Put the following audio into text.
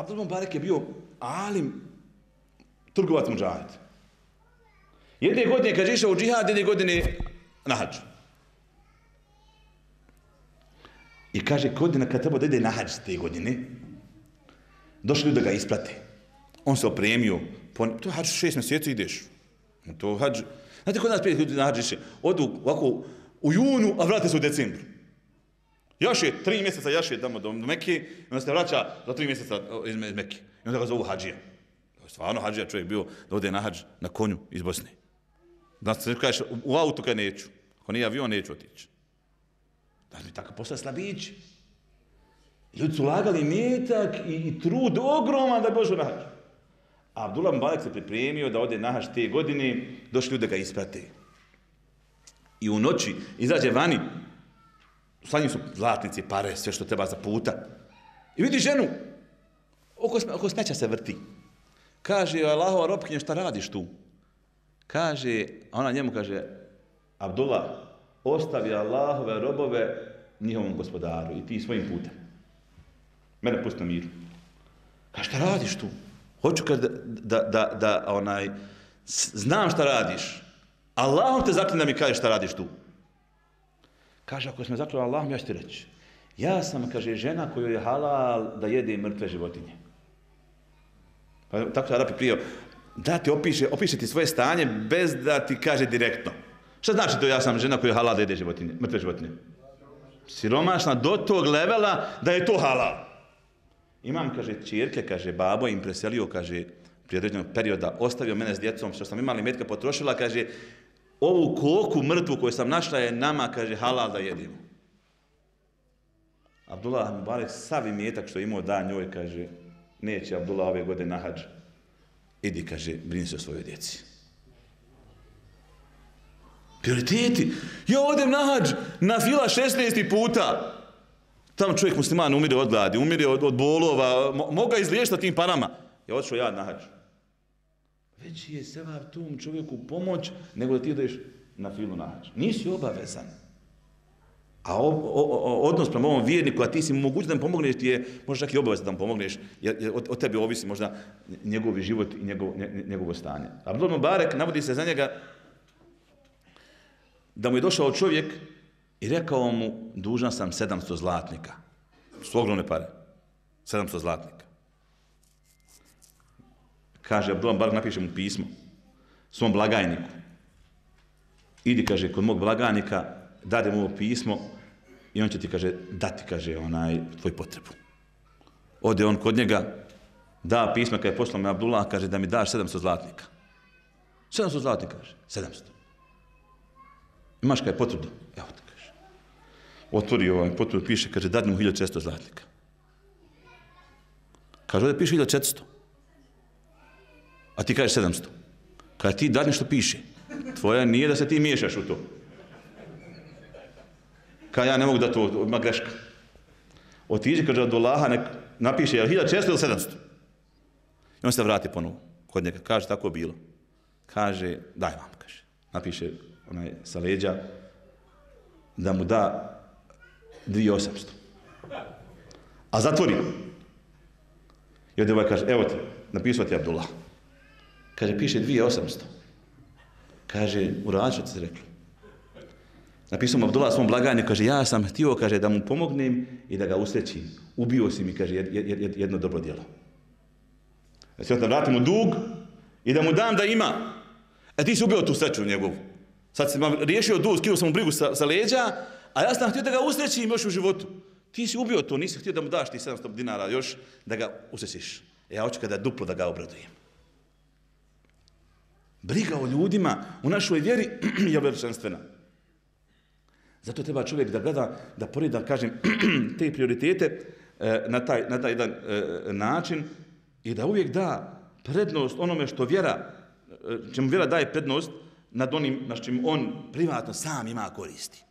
Abdul Barek je bio alim, trgovac muđahid. Jedne godine kad je išao u džihad, jedne godine na hađu. I kaže, godina kad treba da ide na hađ te godine, došli da ga isprate. On se opremio, to je hađ šest mjeseci ideš. To hađ, znate kod nas prije ljudi na hađ iše, odu ovako u junu, a vrate se u decembru. Još je tri mjeseca, još je tamo do Mekke, i onda se vraća za tri mjeseca iz Mekke. I onda ga zovu hađija. Stvarno hađija čovjek bio da ode na hađ na konju iz Bosne. Da se kažeš, u auto kad neću. Ako nije avion, neću otići. Da bi tako postali slabići. Ljudi su lagali metak i, trud ogroman da bi na hađ. A Abdullah Mbalek se pripremio da ode na hađ te godine, došli ljudi da ga isprate. I u noći izađe vani, sa su zlatnici, pare, sve što treba za puta. I vidi ženu, oko, oko smeća se vrti. Kaže, Allahova ropkinja, šta radiš tu? Kaže, ona njemu kaže, Abdullah, ostavi Allahove robove njihovom gospodaru i ti svojim putem. Mene pusti na miru. Kaže, šta radiš tu? Hoću da, da, da, da, onaj, znam šta radiš. Allahom te zaklinam da mi kažeš šta radiš tu. Kaže, ako smo zakljali Allahom, ja ću ti reći. Ja sam, kaže, žena koju je halal da jede mrtve životinje. Pa tako se Arapi prijao. Da ti opiše, opiše ti svoje stanje bez da ti kaže direktno. Šta znači to ja sam žena koja je halal da jede životinje, mrtve životinje? Siromašna do tog levela da je to halal. Imam, kaže, čirke, kaže, babo im preselio, kaže, prije određenog perioda, ostavio mene s djecom, što sam imali metka potrošila, kaže, ovu koku mrtvu koju sam našla je nama, kaže, halal da jedimo. Abdullah Mubarak sav imetak što je imao da njoj, kaže, neće Abdullah ove godine na hađ. Idi, kaže, brini se o svojoj djeci. Prioriteti. Ja odem na hađ, na fila 16. puta. Tamo čovjek musliman umire od gladi, umire od, od bolova, moga izliješta tim parama. Ja odšao ja na hađ. Veći je sevap tom čovjeku pomoć nego da ti ideš na filu na hađ. Nisi obavezan. A odnos prema ovom vjerniku, a ti si moguće da mu pomogneš, ti je možda čak i obavezan da mu pomogneš, jer, od, tebi ovisi možda njegov život i njegov, njegovo stanje. Abdul Mubarak navodi se za njega da mu je došao čovjek i rekao mu, dužan sam 700 zlatnika. Su ogromne pare. 700 zlatnika. Kaže, Abdullah Mubarak napiše mu pismo svom blagajniku. Idi, kaže, kod mog blagajnika, dade mu ovo pismo i on će ti, kaže, dati, kaže, onaj, tvoj potrebu. Ode on kod njega, da pisma kada je poslao me Abdullah, kaže da mi daš 700 zlatnika. 700 zlatnika, kaže, 700. Imaš kaj potvrdu? Evo te kaže. Otvori ovaj potvrdu, piše, kaže, dadne mu 1400 zlatnika. Kaže, ovdje piše 1400. A ti kažeš 700. Kada ti dadne što piše, tvoja nije da se ti miješaš u to. Kad ja ne mogu da to, ima greška. Otiđi, kaže, od Allaha, nek napiše, je li 1600 ili 700? I on se vrati ponovo kod njega. Kaže, tako je bilo. Kaže, daj vam, kaže. Napiše onaj sa leđa da mu da 2800. A zatvori. I onda ovaj kaže, evo te, napisao ti Abdullah. Kaže, piše 2800. Kaže, ću ti se rekli. Napisao mu Abdullah svom blagajnu, kaže, ja sam htio, kaže, da mu pomognem i da ga usrećim. Ubio si mi, kaže, jedno dobro djelo. Znači, da vratim mu dug i da mu dam da ima. E ti si ubio tu sreću njegovu. Sad si vam riješio dug, skinuo sam mu brigu sa, sa leđa, a ja sam htio da ga usrećim još u životu. Ti si ubio to, nisi htio da mu daš ti 700 dinara još da ga usrećiš. E, ja hoću kada duplo da ga obradujem. Briga o ljudima u našoj vjeri je veličanstvena. Zato treba čovjek da gleda, da pored, da kažem, te prioritete e, na taj, na taj jedan e, način i da uvijek da prednost onome što vjera, e, čemu vjera daje prednost nad onim na čim on privatno sam ima koristi.